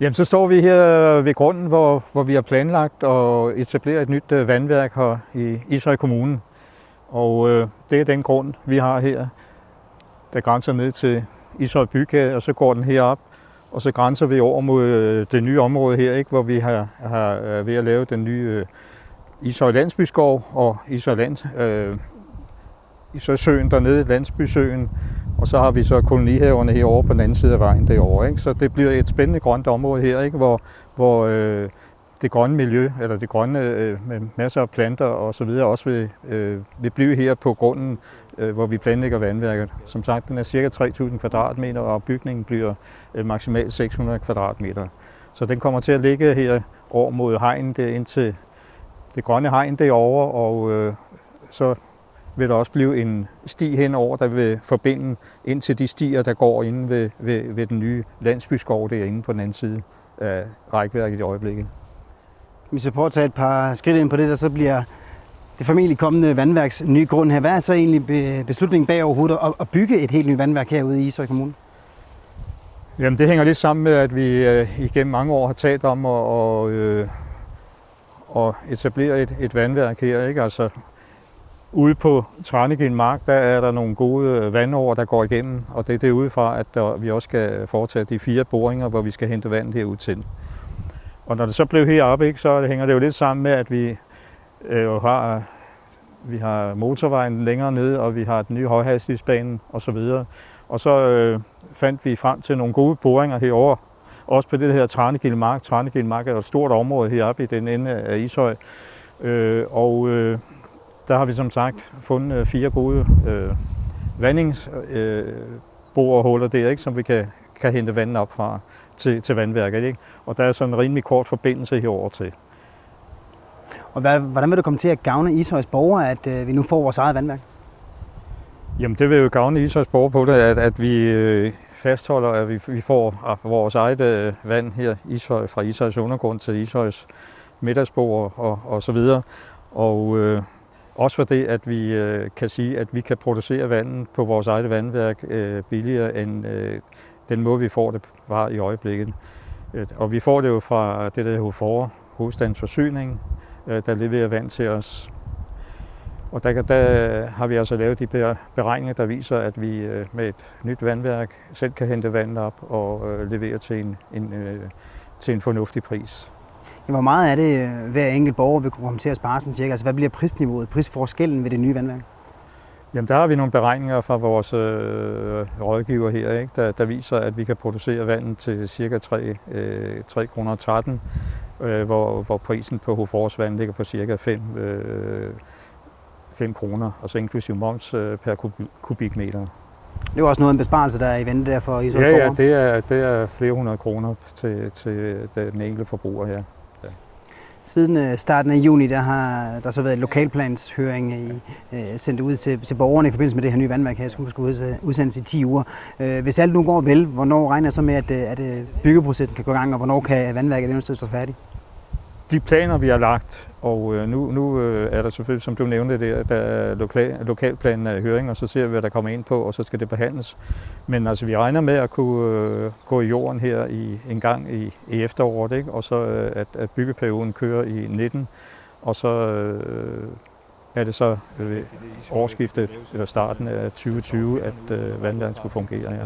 Jamen, så står vi her ved grunden, hvor, hvor vi har planlagt at etablere et nyt øh, vandværk her i Ishøj Kommune. Og øh, det er den grund, vi har her, der grænser ned til Ishøj Bygade, og så går den herop, og så grænser vi over mod øh, det nye område her, ikke, hvor vi har, har er ved at lave den nye øh, Ishøj Landsbyskov og Ishøj, Land, øh, Ishøj Søen dernede, Landsbysøen, og så har vi så kolonihaverne herovre på den anden side af vejen derovre. Ikke? Så det bliver et spændende grønt område her, ikke? hvor, hvor øh, det grønne miljø, eller det grønne øh, med masser af planter og så videre, også vil, øh, vil blive her på grunden, øh, hvor vi planlægger vandværket. Som sagt, den er cirka 3.000 kvadratmeter, og bygningen bliver øh, maksimalt 600 kvadratmeter. Så den kommer til at ligge her over mod hegnen, det øh, ind til det grønne hegn derovre, og øh, så vil der også blive en sti henover, der vil forbinde ind til de stier, der går inde ved, ved, ved den nye landsbyskov derinde på den anden side af rækværket i øjeblikket. Hvis vi prøver at tage et par skridt ind på det, der så bliver det formentlig kommende vandværks nye grund her. Hvad er så egentlig beslutningen bag overhovedet at bygge et helt nyt vandværk herude i Ishøj Kommune? Jamen det hænger lidt sammen med, at vi øh, igennem mange år har talt om at, og, øh, at etablere et, et vandværk her. Ikke? Altså, Ude på Tranegin Mark, der er der nogle gode vandover, vandår, der går igennem, og det er det udefra, at der, vi også skal øh, foretage de fire boringer, hvor vi skal hente vand herud til. Og når det så blev heroppe, ikke, så hænger det jo lidt sammen med, at vi øh, har, vi har motorvejen længere nede, og vi har den nye højhastighedsbane osv. Og så øh, fandt vi frem til nogle gode boringer herover, også på det her Tranegilde Mark. Tranegilde Mark er et stort område heroppe i den ende af Ishøj. Øh, og øh, der har vi som sagt fundet øh, fire gode øh, vandingsborehuller øh, der, ikke, som vi kan, kan hente vandet op fra til, til vandværket. Ikke? Og der er sådan en rimelig kort forbindelse herover til. Og hvad, hvordan vil det komme til at gavne Ishøjs borgere, at øh, vi nu får vores eget vandværk? Jamen det vil jo gavne Ishøjs borgere på det, at, at vi øh, fastholder, at vi, vi får vores eget øh, vand her Ishøj, fra Ishøjs undergrund til Ishøjs middagsbord og, og så videre. Og øh, også for det, at vi øh, kan sige, at vi kan producere vandet på vores eget vandværk øh, billigere end øh, den måde, vi får det bare i øjeblikket. Øh, og vi får det jo fra det, der hedder for forsyning, øh, der leverer vand til os. Og der, der har vi altså lavet de beregninger, der viser, at vi øh, med et nyt vandværk selv kan hente vand op og levere til en, en, til en fornuftig pris. Hvor meget er det, øh, hver enkelt borger vil kunne komme til at spare sådan cirka? Altså, hvad bliver prisniveauet, prisforskellen ved det nye vandværk? Jamen, der har vi nogle beregninger fra vores øh, rådgiver her, ikke? Der, der viser, at vi kan producere vandet til ca. 3, øh, 3 kroner 13, øh, hvor, hvor prisen på Hofors vand ligger på ca. 5, øh, 5 kroner, altså inklusiv moms øh, per kubikmeter. Det er også noget af en besparelse, der er i vente der for Ishøj Ja, ja, det er, det er flere hundrede kroner til, til den enkelte forbruger her. Siden øh, starten af juni, der har der så været et lokalplanshøring i, øh, sendt ud til, til borgerne i forbindelse med det her nye vandværk her, som skulle udsendes i 10 uger. Øh, hvis alt nu går vel, hvornår regner så med, at, at byggeprocessen kan gå i gang, og hvornår kan vandværket eventuelt stå færdigt? De planer, vi har lagt, og øh, nu, nu øh, er der selvfølgelig, som du nævnte, der, der er lokal, lokalplanen af høring, og så ser vi, hvad der kommer ind på, og så skal det behandles. Men altså, vi regner med at kunne øh, gå i jorden her i, en gang i, i efteråret, ikke? og så at, at byggeperioden kører i 19, og så øh, er det så øh, årsskiftet, eller starten af 2020, at øh, vandværket skulle fungere. Ja.